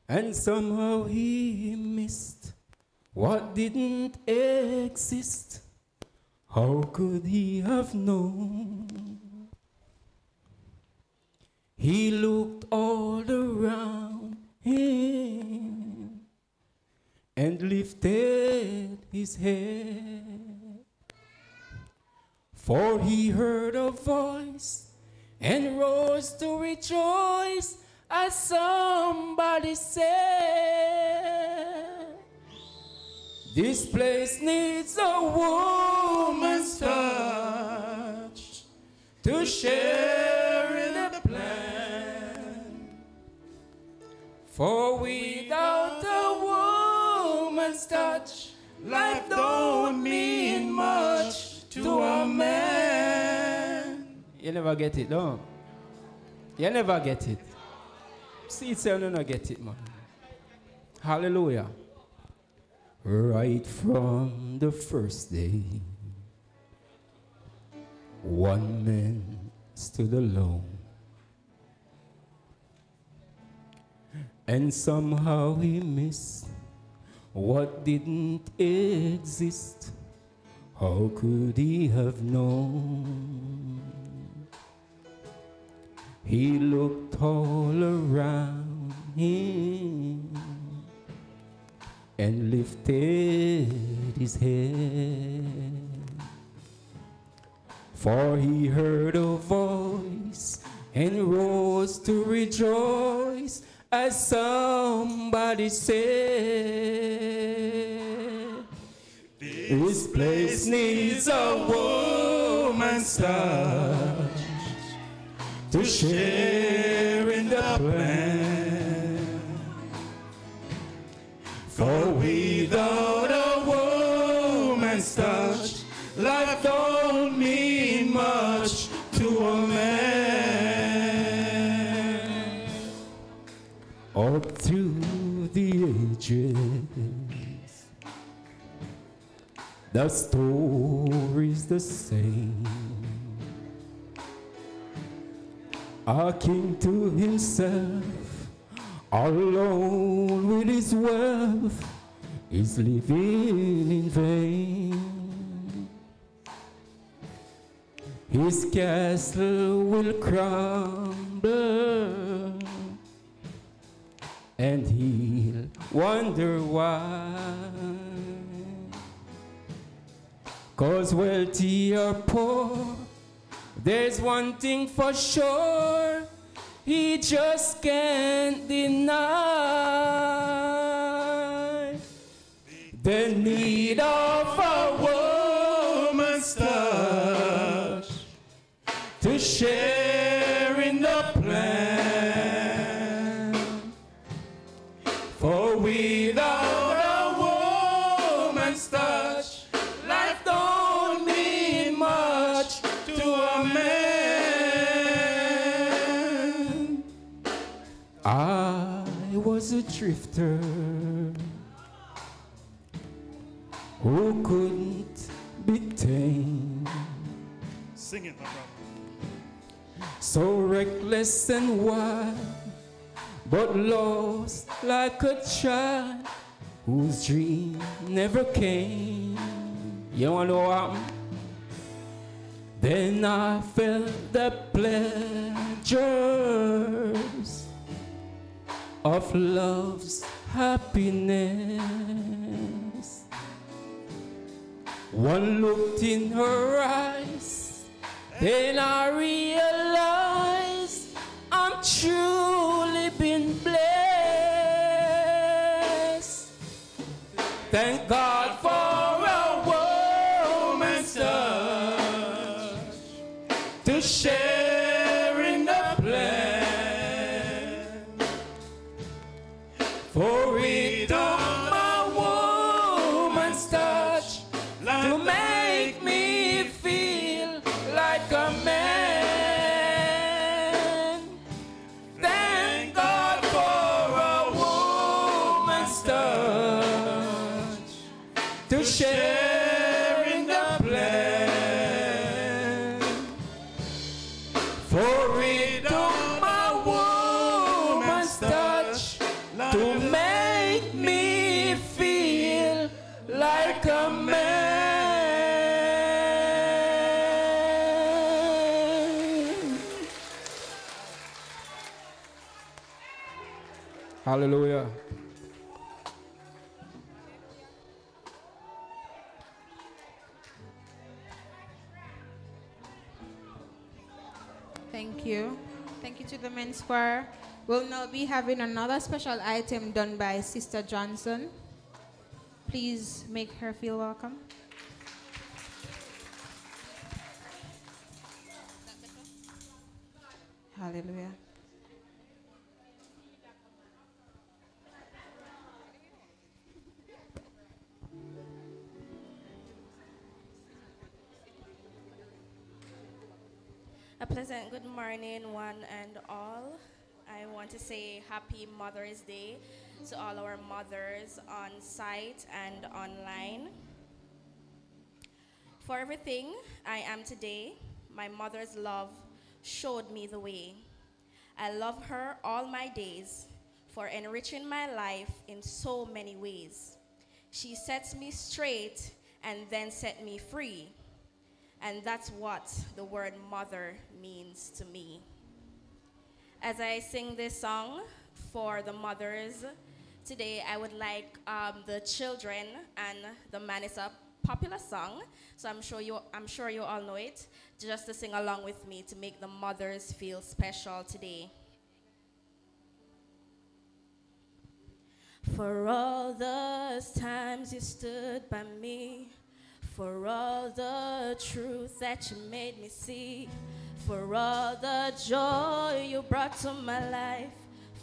and somehow he missed what didn't exist. How could he have known? He looked all around him and lifted his head. For he heard a voice and rose to rejoice as somebody said, This place needs a woman's touch to share in the plan. For without a woman's touch, life don't mean much to a man. You never get it, no? You never get it. See it's you never get it, man. Hallelujah. Right from the first day, one man stood alone. And somehow he missed what didn't exist. How could he have known? He looked all around him and lifted his head. For he heard a voice and rose to rejoice as somebody said, This place needs a woman's touch to share in the plan. For without a woman's touch, life don't mean much to a man. Up through the ages, the story's the same. A king to himself, alone with his wealth, is living in vain. His castle will crumble, and he'll wonder why. Cause wealthy or poor, there's one thing for sure, he just can't deny the need of a woman's touch to share was a drifter who couldn't be tamed. Sing it, my brother. So reckless and wild, but lost like a child whose dream never came. You wanna know what happened? Then I felt the pleasures of love's happiness. One looked in her eyes, then I realized I'm truly been blessed. Thank God Hallelujah. Thank you. Thank you to the men's choir. We'll now be having another special item done by Sister Johnson. Please make her feel welcome. Hallelujah. A pleasant good morning, one and all. I want to say Happy Mother's Day to all our mothers on site and online. For everything I am today, my mother's love showed me the way. I love her all my days for enriching my life in so many ways. She sets me straight and then set me free. And that's what the word mother means to me. As I sing this song for the mothers today, I would like um, the children and the man is a popular song, so I'm sure you I'm sure you all know it, just to sing along with me to make the mothers feel special today. For all those times you stood by me, for all the truth that you made me see, for all the joy you brought to my life,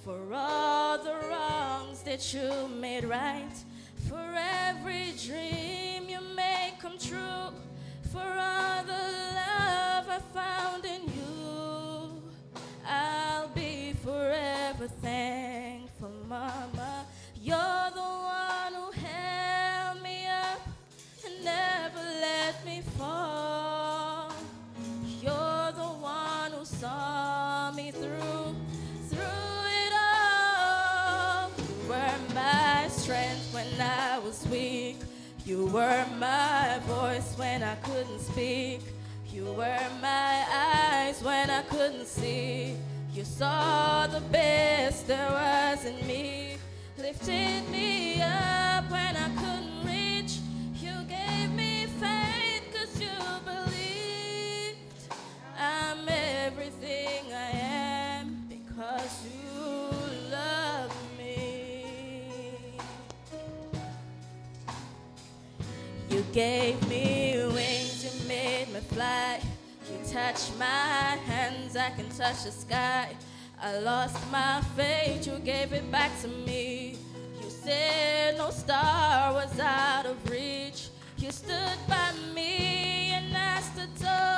for all the wrongs that you made right, for every dream you made come true, for all the love I found in you. I'll be forever thankful, Mama. You're the one You were my voice when I couldn't speak. You were my eyes when I couldn't see. You saw the best there was in me. Lifted me up when I couldn't reach. You gave me faith cause you believed. I'm everything I am because you gave me wings, you made me fly. You touched my hands, I can touch the sky. I lost my faith, you gave it back to me. You said no star was out of reach. You stood by me and I stood tall.